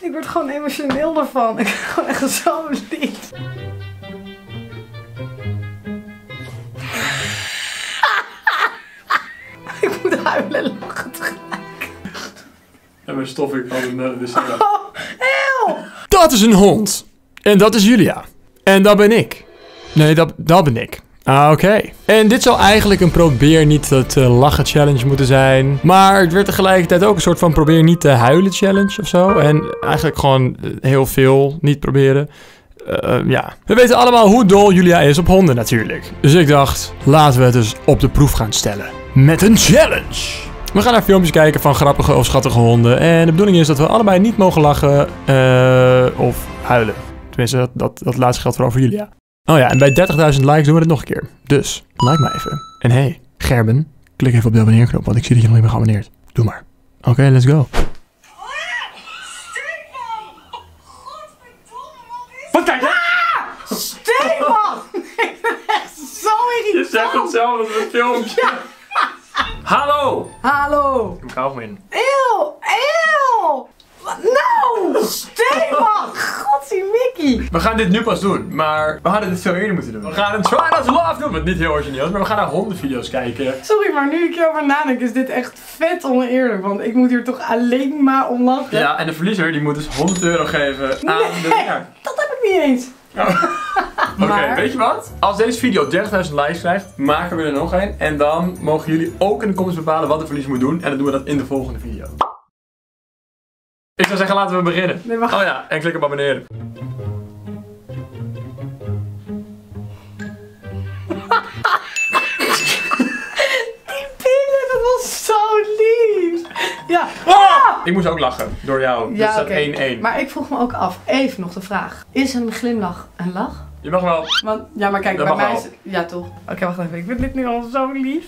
Ik word gewoon emotioneel ervan. Ik ben gewoon echt zo lief. Ik moet huilen en lachen tegelijk. En mijn stof ik de, de Oh, eeuw! Dat is een hond. En dat is Julia. En dat ben ik. Nee, dat, dat ben ik. Ah, oké. En dit zou eigenlijk een probeer niet te lachen challenge moeten zijn. Maar het werd tegelijkertijd ook een soort van probeer niet te huilen challenge of zo. En eigenlijk gewoon eh, heel veel niet proberen. Eh, eh, ja. We weten allemaal hoe dol Julia is op honden natuurlijk. Dus ik dacht, laten we het dus op de proef gaan stellen. Met een challenge. We gaan naar filmpjes kijken van grappige of schattige honden. En de bedoeling is dat we allebei niet mogen lachen eh, of huilen. Tenminste, dat, dat, dat laatste geldt vooral voor Julia. Oh ja, en bij 30.000 likes doen we het nog een keer. Dus, like me even. En hey, Gerben, klik even op de abonneerknop, want ik zie dat je nog niet bent geabonneerd. Doe maar. Oké, let's go. Wat kijk je? Stefan! Ik ben echt zo Je zegt hetzelfde als het filmpje. Hallo! Hallo. Ik hou hem in. Eeuw, eeuw. Wat nou? Stefan! Mickey. We gaan dit nu pas doen, maar we hadden dit veel eerder moeten doen. We gaan een Try To Love doen, wat niet heel origineel is, maar we gaan naar hondenvideo's kijken. Sorry, maar nu ik hierover nadenk is dit echt vet oneerlijk. Want ik moet hier toch alleen maar om lachen. Ja, en de verliezer die moet dus 100 euro geven aan de winnaar. dat heb ik niet eens. Oké, Maar- weet je wat? Als deze video 30.000 likes krijgt, maken we er nog een. En dan mogen jullie ook in de comments bepalen wat de verliezer moet doen. En dan doen we dat in de volgende video. Ik zou zeggen, laten we beginnen. Nee. Oh ja, en klik op abonneren. Ik moest ook lachen door jou. Dus Ja, staat oké. 1-1. Maar ik vroeg me ook af, even nog de vraag. Is een glimlach een lach? Je mag wel. Want, ja, maar kijk, Dat bij mij wel. is Ja, toch? Oké, wacht even. Ik vind dit nu al zo lief.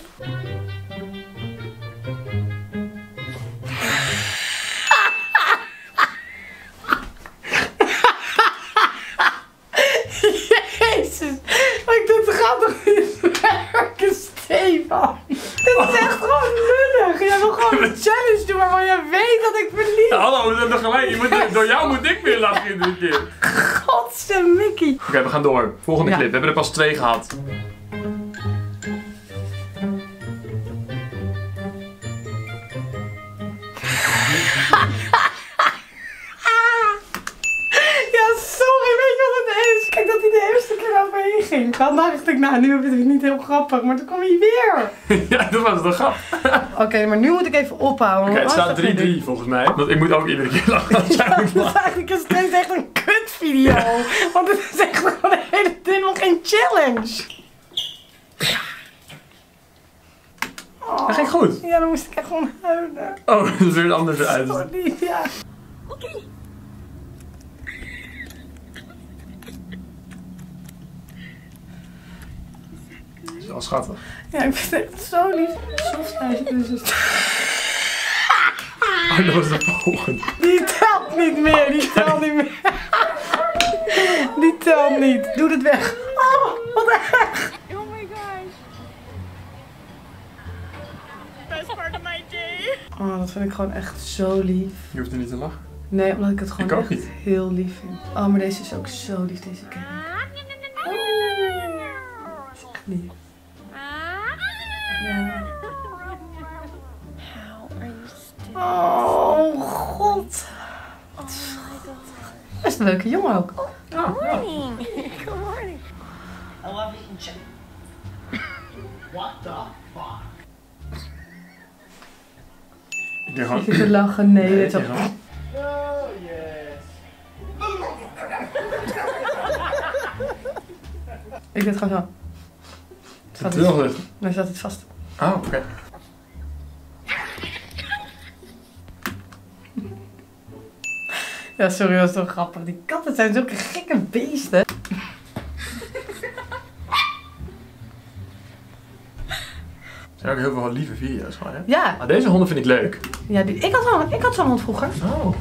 We gaan door. Volgende Ja. clip. We hebben er pas twee gehad. Ja, sorry, weet je wat het is? Kijk dat hij de eerste keer overheen ging. Dan dacht ik, nou, nu vind ik het niet heel grappig, maar toen kwam hij weer. ja, dat was de grap. Oké, maar nu moet ik even ophouden. Oké, het staat 3-3 gaat het volgens mij. Want ik moet ook iedere keer lachen niet. Dat is eigenlijk steeds echt een Want het is echt gewoon de hele nog geen challenge. Dat ging goed. Ja, dan moest ik echt gewoon huilen. Oh, dat is weer anders uit. Zo lief, ja. Dat is wel schattig. Ja, ik vind het echt zo lief. Soft ijsje tussen. Oh, dat was de volgende. Die telt niet meer, die telt niet meer. Die telt niet. Doe het weg. Oh, wat erg. Oh my gosh. Best part of my day. Oh, dat vind ik gewoon echt zo lief. Je hoeft er niet te lachen. Nee, omdat ik het gewoon Ik ook echt niet. heel lief vind. Oh, maar deze is ook zo lief, deze ken ik. Is echt lief. Ja. How are you still? Oh, god. Wat schattig. Best een leuke jongen ook. Morning. Good morning. I love eating chicken. What the fuck? Ik Zit te lachen? Nee, ook... gewoon- Oh yes. Ik dit gewoon zo. Staat Het wil het, lucht. daar staat het vast. Oh, oké. Ja, sorry, dat is toch grappig. Die katten zijn zulke gekke beesten. Er zijn ook heel veel lieve video's gewoon, hè? Ja, Maar deze honden vind ik leuk. ja die, ik had zo'n ik had zo'n hond vroeger. Oh.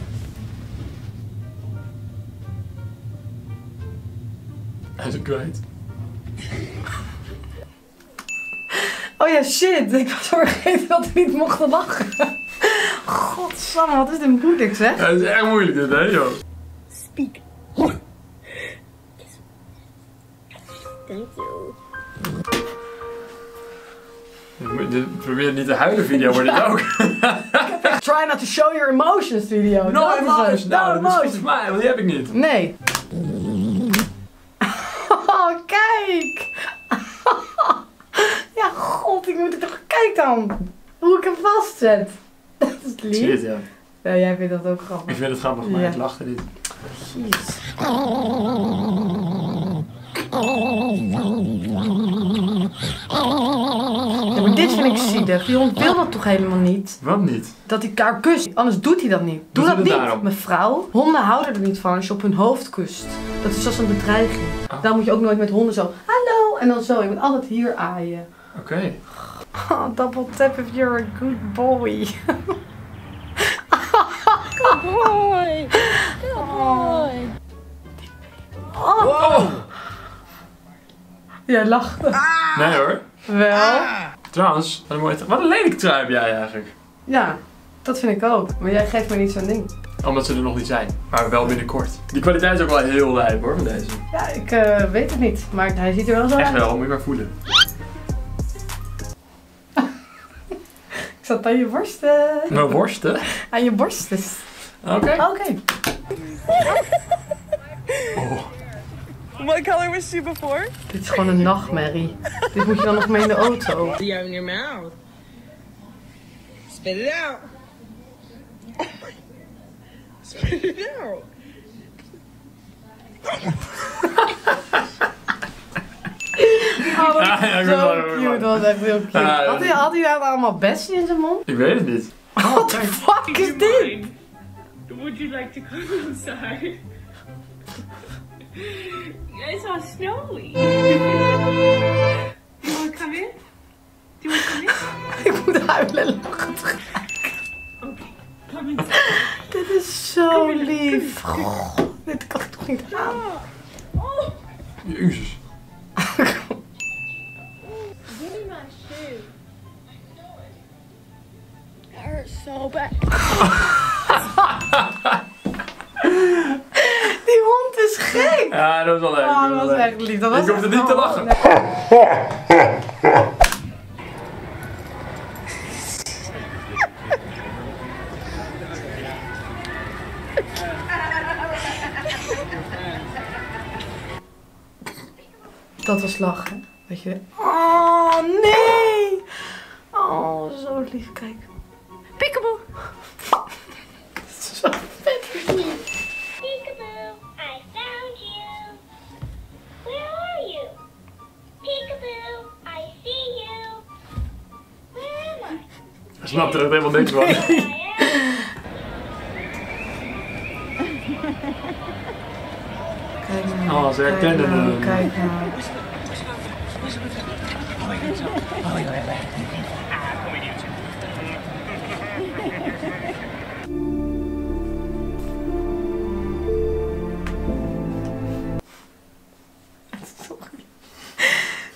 Hij is kwijt. Oh ja, shit. Ik was vergeten dat we niet mochten lachen. Godsamme, wat is dit moeilijk zeg. Ja, het is echt moeilijk dit, hè, joh. Speak. Thank you. Probeert niet te huilen video, wordt dit ook. Try not to show your emotions video. No Dat is emotion. het. Nou, No dat is goed emotions. want die heb ik niet. Nee. Oh, kijk. Ja, god, ik moet het toch... Kijk dan. Hoe ik hem vastzet. Is Ik zie het, lief. ja. Ja, jij vindt dat ook Ik grappig. vind het grappig, maar Ja. ik lach er niet. Jeez. Ja, maar dit vind ik zielig. Die hond wil dat toch helemaal niet? Wat niet? Dat hij elkaar kust. Anders doet hij dat niet. Doe dat dat niet, daarom? mevrouw. Honden houden er niet van als je op hun hoofd kust. Dat is als een bedreiging. Oh. Daarom moet je ook nooit met honden zo. Hallo. En dan zo. Je moet altijd hier aaien. Oké. Oh, double tap if you're a good boy. Good boy. Good boy. Oh. Jij lacht. Nee hoor. Wel. Trouwens, wat een, mooie wat een lelijk trui heb jij eigenlijk. Ja, dat vind ik ook. Maar jij geeft me niet zo'n ding. Omdat ze er nog niet zijn. Maar wel binnenkort. Die kwaliteit is ook wel heel lijp hoor, van deze. Ja, ik eh, weet het niet. Maar hij ziet er wel zo Echt uit. wel, moet je maar voelen. Ik zat aan je borsten. Mijn worsten. Aan je borsten. Oké. Oké. Oh. What color was she before? Dit is gewoon een nachtmerrie. Dit moet je dan nog mee in de auto. You have in your mouth. Spit it out. Spit it out. Oh, dat ja, zo cute. wel. Dat was echt heel cute. Ja, ja. Had hij, had hij allemaal bestie in zijn mond? Ik weet het niet. What the fuck is dit? Would you like to come inside? it's all snowy. you want to come in? Do you want to come in? Ik moet huilen en lachen. Okay, come inside. Dit is zo lief. Goh, dit kan ik toch niet aan. Oh. Oh. Jezus. Give me my shoe. It hurts so bad. Dat was wel leuk. Oh, dat was echt lief. Dat was Ik hoefde niet te lachen. Dat was lachen. Weet je. Oh, nee. Oh, zo lief. Kijk. Ik snap er echt helemaal niks van. Kijk nou. Oh, ze kijk herkennen nou, hem. Kijk nou.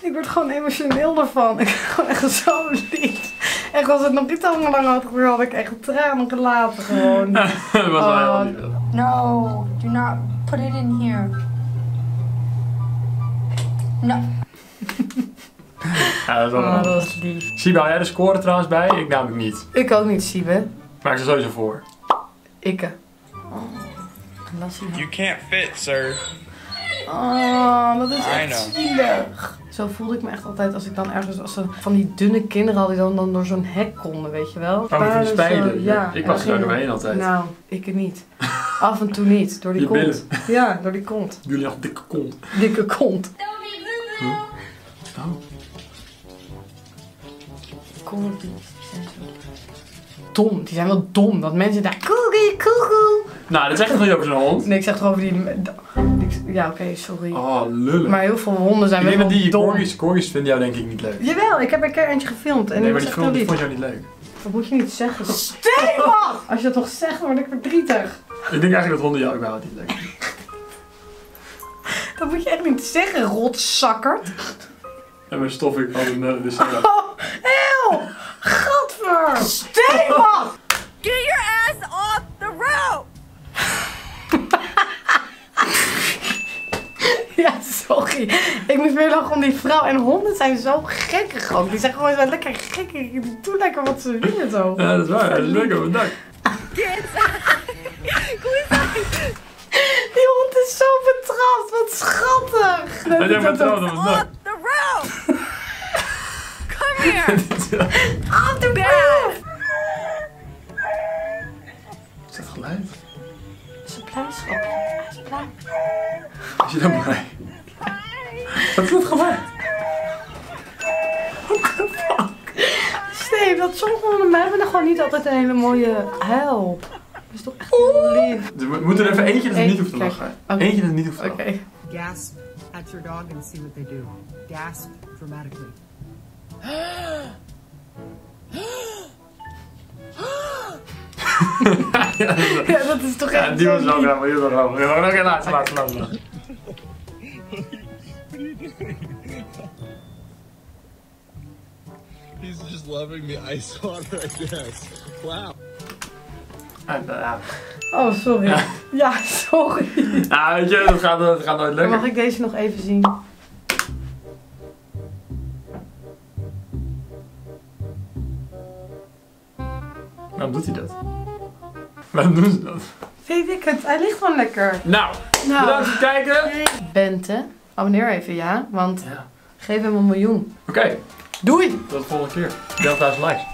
Ik word gewoon emotioneel ervan. Ik ben gewoon echt zo lief. Echt, als het nog niet allemaal lang had gebeurd, had ik echt tranen gelaten gewoon. dat was wel Oh. heel lief. No, do not put it in here. No. Ja, dat is wel Oh, dat was lief. Hou jij de score trouwens bij? Ik namelijk niet. Ik ook niet, Siebe. Maar ik sta sowieso voor. Ikke. Oh, Lassie. You can't fit, sir. Oh, dat is echt zielig. Zo voelde ik me echt altijd als ik dan ergens... Als ze van die dunne kinderen hadden die dan, dan door zo'n hek konden, weet je wel? Oh, die Paarden spijlen. zo, Ja. Ik was er doorheen altijd. Nou, ik niet. Af en toe niet, door die Je kont. billen. Ja, door die kont. Jullie echt dikke kont. Dikke kont. Oh. Zijn zo... Dom, die zijn wel dom. Dat mensen daar... Corgi, koekoe. Nou, dat zegt toch niet over zo'n hond? Nee, ik zeg toch over die... Ja, oké, sorry. Oh, lullen. Maar heel veel honden zijn ik denk wel dat die corgis, corgis vinden jou denk ik niet leuk. Jawel, ik heb een keer eentje gefilmd. En nee, maar die heel vond, jou niet leuk. Dat moet je niet zeggen. Stefan! Als je dat toch zegt, word ik verdrietig. Ik denk eigenlijk dat honden jou überhaupt niet leuk vinden. Dat moet je echt niet zeggen, rotzakkerd. En mijn stof ik al in de. Oh, eeuw! Gadver! Stefan! Get your ass off the roof! Ja, sorry. Weer lachen om die vrouw. En honden zijn zo gekkig ook. Die zijn gewoon zo lekker gekkig. Die doen lekker wat ze willen zo. Ja, dat is waar. Dat is lekker het inside! Die hond is zo betrapt. Wat schattig. Hij op het Off dak. the roof! Come here! Off the roof. Is dat geluid? Ze blij, schatje. Hij is blij. Is je dan blij? Wat is dat geluid? Steve, dat sommige honden mij hebben gewoon niet altijd een hele mooie help. Dat is toch echt heel lief. Dus we moeten er even eentje dat niet hoeft te lachen. Eentje dat niet hoeft te lachen. Gasp at your dog and see what they do. Gasp dramatically. Ja, dat is toch echt Ja, die was wel lief. grappig. Die was wel grappig. Laatste, laatste, laatste. laatste. He's just loving the ice water, I guess. Wow. Ja. Oh, sorry. Ja. Ja, sorry. Ja, weet je, dat gaat, dat gaat nooit Dan mag lukken. ik deze nog even zien. Waarom doet hij dat? Waarom doen ze dat? Weet ik het. Hij ligt gewoon lekker. Nou, Nou. bedankt voor het kijken. Bente, abonneer even, ja? Want Ja. Geef hem een miljoen. Oké, Doei! tot de volgende keer. 30.000 likes.